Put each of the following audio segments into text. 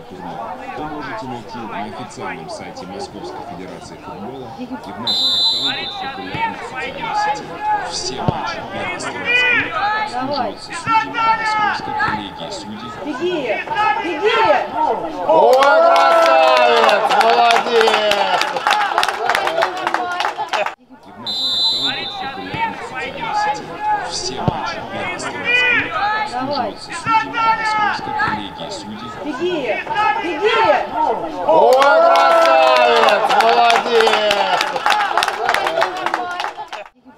как узнали, вы можете найти на официальном сайте Московской Федерации футбола и в наших аккаунтах популярных социальных сетях Все матчи первенства Москвы обслуживаются судьями Московской коллегии судей. Беги! Беги! Обслуживаются судьями Московской коллегии судей Беги! Беги! Ой, красавец! Молодец!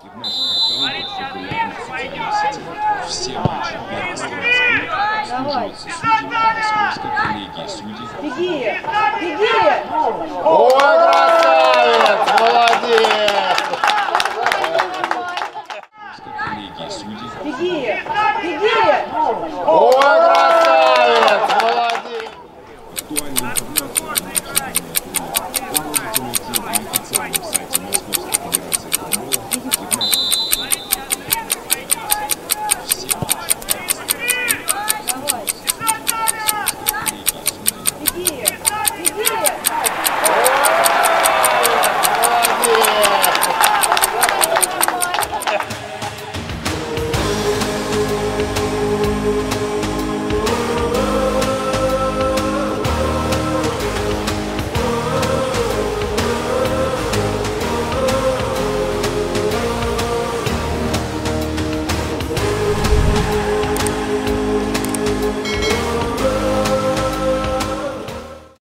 и в наших аккаунтах в популярных социальных сетях. Все матчи первенства Москвы обслуживаются судьями Московской коллегии судей Беги! Беги! Ой, красавец! Молодец! Московской коллегии судей Беги! Беги! Ой,